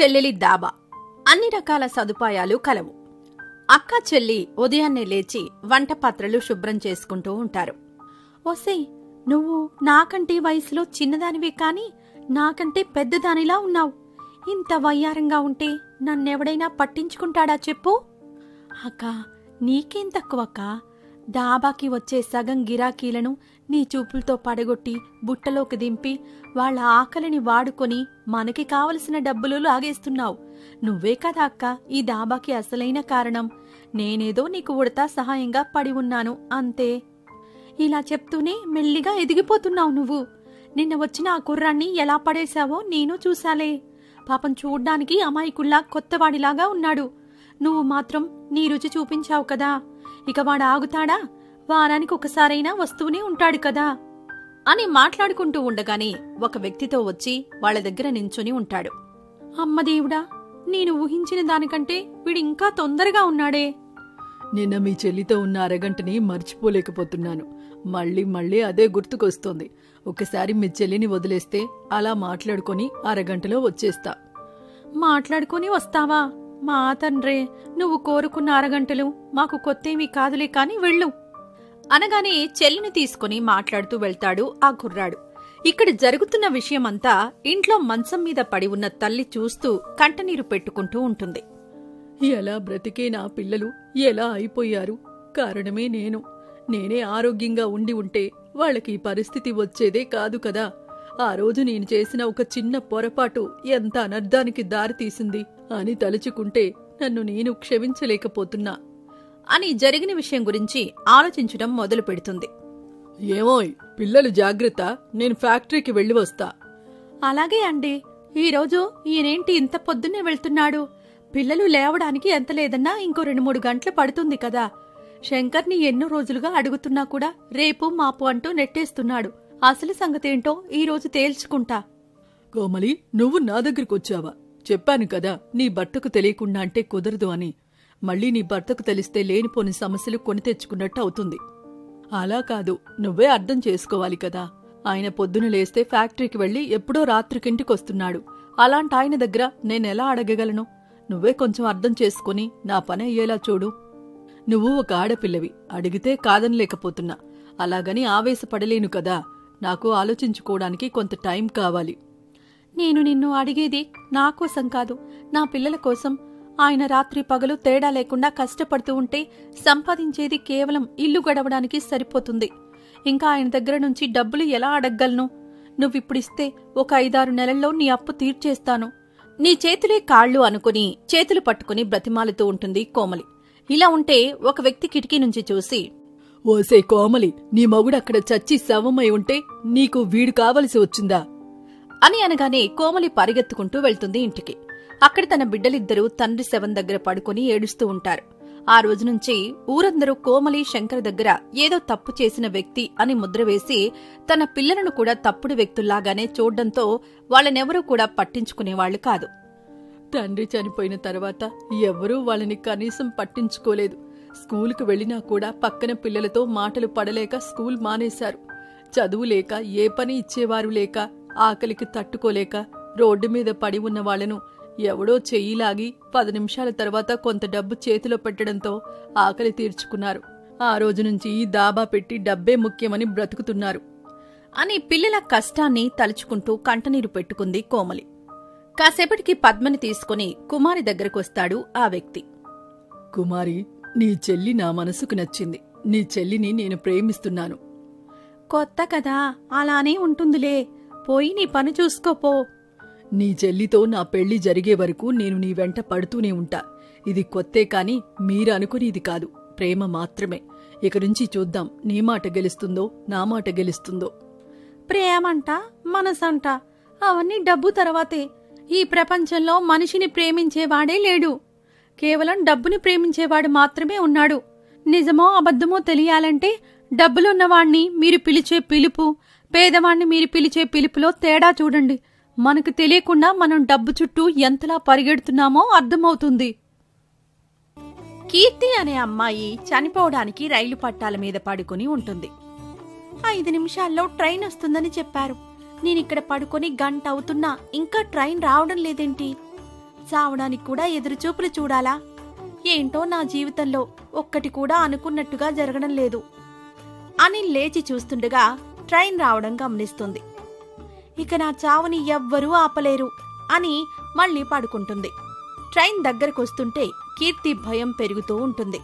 చెల్లెలి దాబా. అన్ని రకాల సదుపాయాలు కలవు. అక్క చెల్లి ఉదయాన్నే లేచి వంట పాత్రలు శుభ్రం చేసుకుంటూ ఉంటారు. ఒసే నువ్వు నాకంటే వయసులో చిన్నదానివే కాని నాకంటే పెద్దదానిలా ఉన్నావు. ఇంత వయ్యారంగా ఉంటే నన్నెవడైనా పట్టించుకుంటాడా చెప్పు? అక్క నీకేం తక్కువక్క? డాబాకి వచ్చే సగం గిరాకీలను నీ చూపులతో పడగొట్టి బుట్టలోకి దింపి వాళ్ళ ఆకలిని వాడుకొని మనకి కావలసిన డబ్బులు లాగేస్తున్నావు. నువ్వే కదా అక్క ఈ దాబాకి అసలైన కారణం. నేనేదో నీకు ఉడతా సహాయంగా పడి ఉన్నాను అంతే. ఇలా చెప్తూనే మెల్లిగా ఎదిగిపోతున్నావు నువ్వు. నిన్న వచ్చిన ఆ కుర్రాన్ని ఎలా పడేశావో నేను చూశాలే. పాపం చూడ్డానికి అమాయకుల్లా కొత్తవాడిలాగా ఉన్నాడు. నువ్వు మాత్రం నీ రుచి చూపించావు కదా. ఇక వాడు ఆగుతాడా? వారానికి ఒకసారైనా వస్తూనే ఉంటాడు కదా. అని మాట్లాడుకుంటూ ఉండగానే ఒక వ్యక్తితో వచ్చి వాళ్ళ దగ్గర నించుని ఉంటాడు. అమ్మ దేవుడా నేను ఊహించిన దానికంటే వీడింకా తొందరగా ఉన్నాడే. నిన్న మీ చెల్లితో ఉన్న అరగంటని మర్చిపోలేకపోతున్నాను. మళ్ళీ మళ్ళీ అదే గుర్తుకొస్తోంది. ఒకసారి మీ చెల్లిని వదిలేస్తే అలా మాట్లాడుకొని అరగంటలో వచ్చేస్తా. మాట్లాడుకుని వస్తావా? మా తండ్రే నువ్వు కోరుకున్న అరగంటలు మాకు కొత్తేమీ కాదులే కాని వెళ్ళు. అనగానే చెల్లిని తీసుకుని మాట్లాడుతూ వెళ్తాడు ఆ కుర్రాడు. ఇక్కడ జరుగుతున్న విషయమంతా ఇంట్లో మంచం మీద పడి ఉన్న తల్లి చూస్తూ కంటనీరు పెట్టుకుంటూ ఉంటుంది. ఎలా బ్రతికే నా పిల్లలు? ఎలా అయిపోయారు? కారణమే నేను. నేనే ఆరోగ్యంగా ఉండి ఉంటే వాళ్ళకి పరిస్థితి వచ్చేదే కాదు కదా. ఆ రోజు నేను చేసిన ఒక చిన్న పొరపాటు ఎంత అనర్థానికి దారితీసింది అని తలుచుకుంటే నన్ను నేను క్షమించలేకపోతున్నా అని జరిగిన విషయం గురించి ఆలోచించడం మొదలు పెడుతుంది ఏమోయ్ పిల్లలు జాగ్రత్త నేను ఫ్యాక్టరీకి వెళ్ళి వస్తా. అలాగే అండి ఈరోజు ఈయనేంటి ఇంత పొద్దున్నే వెళ్తున్నాడు? పిల్లలు లేవడానికి ఎంత లేదన్నా ఇంకో రెండు మూడు గంటలు పడుతుంది కదా. శంకర్ని ఎన్నో రోజులుగా అడుగుతున్నా కూడా రేపు మాపు అంటూ నెట్టేస్తున్నాడు. అసలు సంగతేంటో ఈరోజు తేల్చుకుంటా. కోమలి నువ్వు నా దగ్గరకొచ్చావా చెప్పాను కదా నీ భర్తకు తెలియకుండా అంటే కుదరదు అని. మళ్ళీ నీ భర్తకు తెలిస్తే లేనిపోని సమస్యలు కొని తెచ్చుకున్నట్టు అవుతుంది. అలా కాదు నువ్వే అర్థం చేసుకోవాలి కదా. ఆయన పొద్దున లేస్తే ఫ్యాక్టరీకి వెళ్ళి ఎప్పుడో రాత్రికింటికొస్తున్నాడు. అలాంటి ఆయన దగ్గర నేనెలా అడగగలను? నువ్వే కొంచెం అర్థం చేసుకుని నా పని అయ్యేలా చూడు. నువ్వు ఒక ఆడపిల్లవి అడిగితే కాదనలేకపోతున్నా. అలాగని ఆవేశపడలేను కదా. నాకు ఆలోచించుకోవడానికి కొంత టైం కావాలి. నేను నిన్ను అడిగేది నా కోసం కాదు నా పిల్లల కోసం. ఆయన రాత్రి పగలు తేడా లేకుండా కష్టపడుతూ ఉంటే సంపాదించేది కేవలం ఇల్లు గడవడానికి సరిపోతుంది. ఇంకా ఆయన దగ్గర నుంచి డబ్బులు ఎలా అడగగలను? నువ్విప్పుడిస్తే ఒక ఐదారు నెలల్లో నీ అప్పు తీర్చేస్తాను. నీ చేతులే కాళ్ళు అనుకుని చేతులు పట్టుకుని బ్రతిమాలుతూ ఉంటుంది కోమలి. ఇలా ఉంటే ఒక వ్యక్తి కిటికీ నుంచి చూసి ఓసే కోమలి నీ మొగుడు అక్కడ చచ్చి శవమై ఉంటే నీకు వీడు కావలసి వచ్చిందా? అని అనగానే కోమలి పరిగెత్తుకుంటూ వెళ్తుంది ఇంటికి. అక్కడ తన బిడ్డలిద్దరూ తండ్రి శవం దగ్గర పడుకుని ఏడుస్తూ ఉంటారు. ఆ రోజు నుంచి ఊరందరూ కోమలి శంకర్ దగ్గర ఏదో తప్పు చేసిన వ్యక్తి అని ముద్ర వేసి తన పిల్లలను కూడా తప్పుడు వ్యక్తుల్లాగానే చూడడంతో వాళ్ళనెవరూ కూడా పట్టించుకునేవాళ్ళు కాదు. తండ్రి చనిపోయిన తర్వాత ఎవ్వరూ వాళ్ళని కనీసం పట్టించుకోలేదు. స్కూలుకు వెళ్ళినా కూడా పక్కన పిల్లలతో మాటలు పడలేక స్కూల్ మానేశారు. చదువు లేక ఏ పని ఇచ్చేవారు లేక ఆకలికి తట్టుకోలేక రోడ్డు మీద పడి ఉన్న వాళ్ళను ఎవడో చెయ్యిలాగి పది నిమిషాల తర్వాత కొంత డబ్బు చేతిలో పెట్టడంతో ఆకలి తీర్చుకున్నారు. ఆ రోజు నుంచి దాబా పెట్టి డబ్బే ముఖ్యమని బ్రతుకుతున్నారు. అని పిల్లల కష్టాన్ని తలుచుకుంటూ కంటనీరు పెట్టుకుంది కోమలి. కాసేపటికి పద్మని తీసుకుని కుమారి దగ్గరకొస్తాడు ఆ వ్యక్తి. కుమారి నీ చెల్లి నా మనసుకు నచ్చింది. నీ చెల్లిని నేను ప్రేమిస్తున్నాను. కొత్త కదా అలానే ఉంటుందిలే. పోయి నీ పని చూసుకోపో నీ చెల్లితో నా పెళ్ళి జరిగే వరకు నేను నీ వెంట పడుతూనే ఉంటా. ఇది కొత్తే కాని మీరు అనుకుని ఇది కాదు. ప్రేమ మాత్రమే. ఇక నుంచి చూద్దాం. నీ మాట గెలుస్తుందో నా మాట గెలుస్తుందో. ప్రేమంట మనసంట. అవన్నీ డబ్బు తర్వాతే. ఈ ప్రపంచంలో మనిషిని ప్రేమించేవాడే లేడు. కేవలం డబ్బుని ప్రేమించేవాడు మాత్రమే ఉన్నాడు. నిజమో అబద్ధమో తెలియాలంటే డబ్బులున్నవాణ్ణి మీరు పిలిచే పిలుపు పేదవాణ్ణి మీరు పిలిచే పిలుపులో తేడా చూడండి. మనకు తెలియకుండా మనం డబ్బు చుట్టూ ఎంతలా పరిగెడుతున్నామో అర్థమవుతుంది. కీర్తి అనే అమ్మాయి చనిపోవడానికి రైలు పట్టాల మీద పడుకుని ఉంటుంది. ఐదు నిమిషాల్లో ట్రైన్ వస్తుందని చెప్పారు. నేనిక్కడ పడుకొని గంట అవుతున్నా ఇంకా ట్రైన్ రావడం లేదేంటి? చావడానికి కూడా ఎదురుచూపులు చూడాలా? ఏంటో నా జీవితంలో ఒక్కటి కూడా అనుకున్నట్టుగా జరగడం లేదు. అని లేచి చూస్తుండగా ట్రైన్ రావడం గమనిస్తుంది. ఇక నా చావుని ఎవ్వరూ ఆపలేరు అని మళ్ళీ పడుకుంటుంది. ట్రైన్ దగ్గరకొస్తుంటే కీర్తి భయం పెరుగుతూ ఉంటుంది.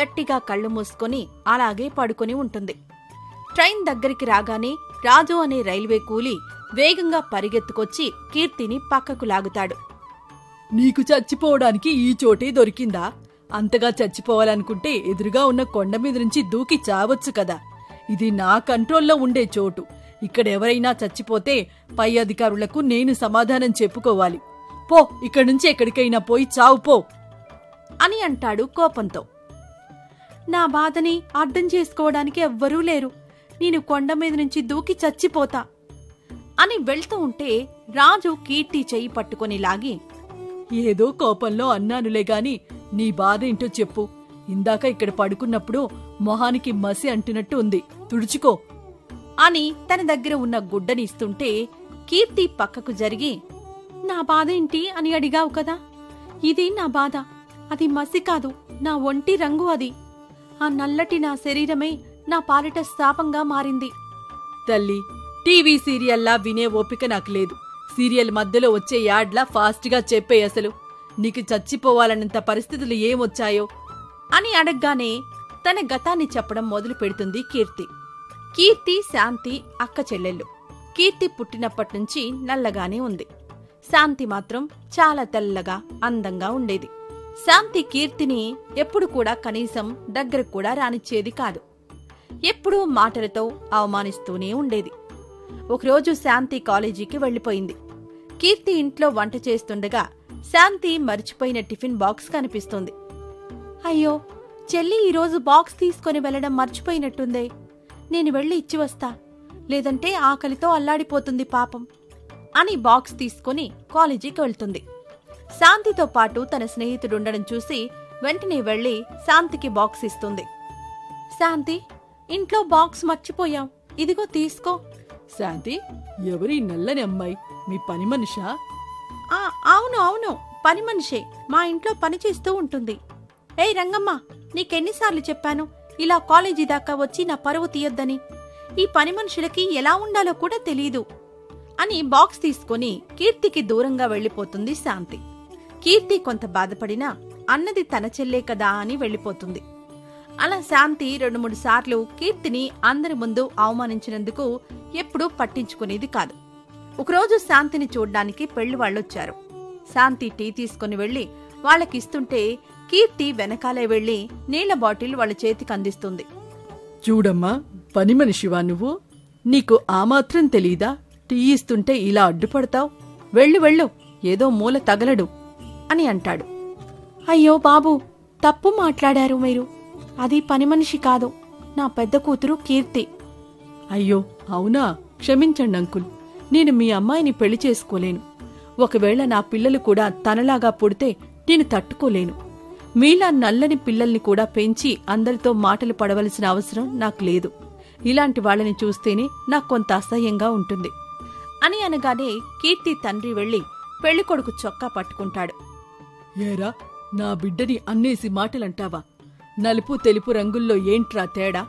గట్టిగా కళ్ళు మూసుకొని అలాగే పడుకొని ఉంటుంది. ట్రైన్ దగ్గరికి రాగానే రాజు అనే రైల్వే కూలి వేగంగా పరిగెత్తుకొచ్చి కీర్తిని పక్కకు లాగుతాడు. నీకు చచ్చిపోవడానికి ఈ చోటే దొరికిందా? అంతగా చచ్చిపోవాలనుకుంటే ఎదురుగా ఉన్న కొండ మీద నుంచి దూకి చావచ్చు కదా. ఇది నా కంట్రోల్లో ఉండే చోటు. ఇక్కడ ఎవరైనా చచ్చిపోతే పై అధికారులకు నేను సమాధానం చెప్పుకోవాలి. పో ఇక్కడి నుంచి ఎక్కడికైనా పోయి చావు పో అని అంటాడు కోపంతో. నా బాధని అర్థం చేసుకోవడానికి ఎవ్వరూ లేరు. నేను కొండ మీద నుంచి దూకి చచ్చిపోతా అని వెళ్తూ ఉంటే రాజు కీర్తి చెయ్యి పట్టుకొని లాగి ఏదో కోపంలో అన్నానులే గాని నీ బాధ ఏంటో చెప్పు. ఇందాక ఇక్కడ పడుకున్నప్పుడు మొహానికి మసి అంటున్నట్టు ఉంది. తుడుచుకో. అని తన దగ్గర ఉన్న గుడ్డని ఇస్తుంటే కీర్తి పక్కకు జరిగి నా బాధ ఏంటి అని అడిగావు కదా? ఇది నా బాధ. అది మసి కాదు. నా ఒంటి రంగు అది. ఆ నల్లటి నా శరీరమే నా పాలిట శాపంగా మారింది. తల్లి టీవీ సీరియల్లా వినే ఓపిక నాకు లేదు. సీరియల్ మధ్యలో వచ్చే యాడ్లా ఫాస్ట్గా చెప్పే అసలు. నీకు చచ్చిపోవాలన్నంత పరిస్థితులు ఏమొచ్చాయో? అని అడగగానే తన గతాన్ని చెప్పడం మొదలు పెడుతుంది కీర్తి. కీర్తి శాంతి అక్క చెల్లెళ్ళు. కీర్తి పుట్టినప్పటినుంచి నల్లగానే ఉంది. శాంతి మాత్రం చాలా తెల్లగా అందంగా ఉండేది. శాంతి కీర్తిని ఎప్పుడు కూడా కనీసం దగ్గరకు కూడా రానిచ్చేది కాదు. ఎప్పుడూ మాటలతో అవమానిస్తూనే ఉండేది. ఒకరోజు శాంతి కాలేజీకి వెళ్ళిపోయింది కీర్తి ఇంట్లో వంట చేస్తుండగా శాంతి మర్చిపోయిన టిఫిన్ బాక్స్ కనిపిస్తుంది. అయ్యో చెల్లి ఈరోజు బాక్స్ తీసుకొని వెళ్ళడం మర్చిపోయినట్టుందే. నేను వెళ్ళి ఇచ్చి వస్తా. లేదంటే ఆకలితో అల్లాడిపోతుంది పాపం అని బాక్స్ తీసుకొని కాలేజీకి వెళ్తుంది. శాంతితో పాటు తన స్నేహితుడుండడం చూసి వెంటనే వెళ్ళి శాంతికి బాక్స్ ఇస్తుంది. శాంతి ఇంట్లో బాక్స్ మర్చిపోయాం. ఇదిగో తీసుకో. శాంతి ఎవరి నల్లని అమ్మాయి? మీ పని మనిషా? ఆ అవును అవును. పని మనిషే. మా ఇంట్లో పని చేస్తూ ఉంటుంది. ఏయ్ రంగమ్మ నీకెన్నిసార్లు చెప్పాను? ఇలా కాలేజీ దాకా వచ్చి నా పరువు తీయొద్దని. ఈ పని మనుషులకి ఎలా ఉండాలో కూడా తెలియదు అని బాక్స్ తీసుకొని కీర్తికి దూరంగా వెళ్ళిపోతుంది శాంతి. కీర్తి కొంత బాధపడినా అన్నది తన చెల్లే కదా అని వెళ్ళిపోతుంది. అలా శాంతి రెండు మూడు సార్లు కీర్తిని అందరి ముందు అవమానించినందుకు ఎప్పుడూ పట్టించుకునేది కాదు. ఒకరోజు శాంతిని చూడ్డానికి పెళ్ళి వాళ్ళొచ్చారు. శాంతి టీ తీసుకుని వెళ్ళి వాళ్ళకిస్తుంటే కీర్తి వెనకాలే వెళ్ళి నీళ్ళ బాటిల్ వాళ్ళ చేతికి అందిస్తుంది. చూడమ్మా పని మనిషివా నువ్వు? నీకు ఆ మాత్రం తెలీదా? టీ ఇస్తుంటే ఇలా అడ్డుపడతావు? వెళ్ళు వెళ్ళు ఏదో మూల తగలడు అని అంటాడు. అయ్యో బాబు తప్పు మాట్లాడారు మీరు. అది పని మనిషి కాదు. నా పెద్ద కూతురు కీర్తి. అయ్యో అవునా? క్షమించండి అంకుల్. నేను మీ అమ్మాయిని పెళ్ళి చేసుకోలేను. ఒకవేళ నా పిల్లలు కూడా తనలాగా పుడితే నేను తట్టుకోలేను. మీలా నల్లని పిల్లల్ని కూడా పెంచి అందరితో మాటలు పడవలసిన అవసరం నాకు లేదు. ఇలాంటి వాళ్ళని చూస్తేనే నాకు కొంత అసహ్యంగా ఉంటుంది. అని అనగానే కీర్తి తండ్రి వెళ్ళి పెళ్ళికొడుకు చొక్కా పట్టుకుంటాడు. ఏరా నా బిడ్డని అన్నేసి మాటలంటావా? నలుపు తెలుపు రంగుల్లో ఏంట్రా తేడా?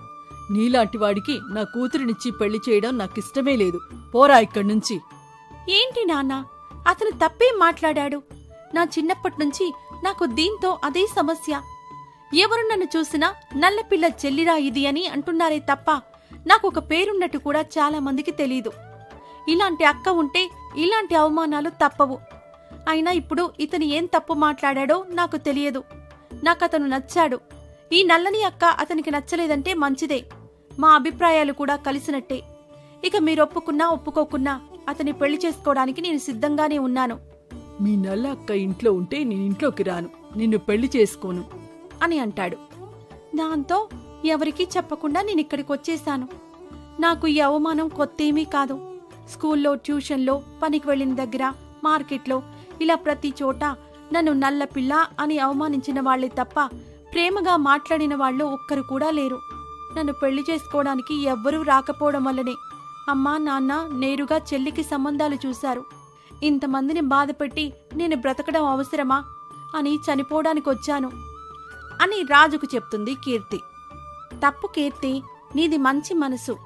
నీలాంటి వాడికి నా కూతురినిచ్చి పెళ్ళి చేయడం నాకిష్టమే లేదు. పోరా ఇక్కడి నుంచి ఏంటి నాన్న? అతను తప్పేం మాట్లాడాడు? నా చిన్నప్పటి నుంచి నాకు దీంతో అదే సమస్య. ఎవరు నన్ను చూసినా నల్లపిల్ల చెల్లిరా ఇది అని అంటున్నారే తప్ప నాకు ఒక పేరున్నట్టు కూడా చాలా మందికి తెలీదు. ఇలాంటి అక్క ఉంటే ఇలాంటి అవమానాలు తప్పవు. అయినా ఇప్పుడు ఇతను ఏం తప్పు మాట్లాడాడో నాకు తెలియదు. నాకతను నచ్చాడు. ఈ నల్లని అక్క అతనికి నచ్చలేదంటే మంచిదే. మా అభిప్రాయాలు కూడా కలిసినట్టే. ఇక మీరు ఒప్పుకున్నా ఒప్పుకోకున్నా అతని పెళ్ళి చేసుకోవడానికి నేను సిద్ధంగానే ఉన్నాను. మీ నల్ల అక్క ఇంట్లో ఉంటే నేను ఇంట్లోకి రాను. నిన్ను పెళ్ళి చేసుకోను. అని అంటాడు. దాంతో ఎవరికీ చెప్పకుండా నేను ఇక్కడికి వచ్చేశాను. నాకు ఈ అవమానం కొత్తేమీ కాదు. స్కూల్లో ట్యూషన్లో పనికి వెళ్ళిన దగ్గర మార్కెట్లో ఇలా ప్రతి చోట నన్ను నల్ల పిల్ల అని అవమానించిన వాళ్ళే తప్ప ప్రేమగా మాట్లాడిన వాళ్ళు ఒక్కరు కూడా లేరు. నన్ను పెళ్ళి చేసుకోవడానికి ఎవ్వరూ రాకపోవడం వల్లనే అమ్మా నాన్న నేరుగా చెల్లికి సంబంధాలు చూశారు. ఇంతమందిని బాధపెట్టి నేను బ్రతకడం అవసరమా? అని చనిపోవడానికి వచ్చాను. అని రాజుకు చెప్తుంది కీర్తి. తప్పు కీర్తి నీది మంచి మనసు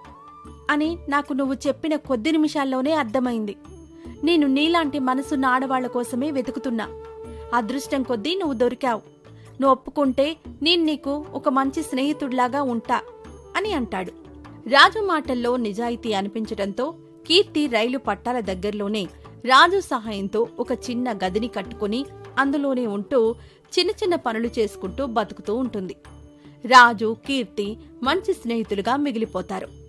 అని నాకు నువ్వు చెప్పిన కొద్ది నిమిషాల్లోనే అర్థమైంది. నేను నీలాంటి మనసున్న ఆడవాళ్ళ కోసమే వెతుకుతున్నా. అదృష్టం కొద్దీ నువ్వు దొరికావు. నువ్వు ఒప్పుకుంటే నేను నీకు ఒక మంచి స్నేహితుడిలాగా ఉంటా అని అంటాడు. రాజు మాటల్లో నిజాయితీ అనిపించడంతో కీర్తి రైలు పట్టాల దగ్గరలోనే రాజు సహాయంతో ఒక చిన్న గదిని కట్టుకుని అందులోనే ఉంటూ చిన్న చిన్న పనులు చేసుకుంటూ బతుకుతూ ఉంటుంది. రాజు కీర్తి మంచి స్నేహితులుగా మిగిలిపోతారు.